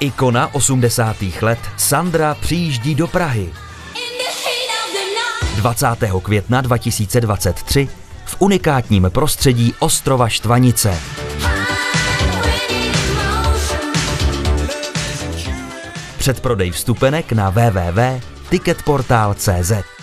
Ikona 80. let Sandra přijíždí do Prahy. 20. května 2023 v unikátním prostředí ostrova Štvanice. Předprodej vstupenek na www.ticketportal.cz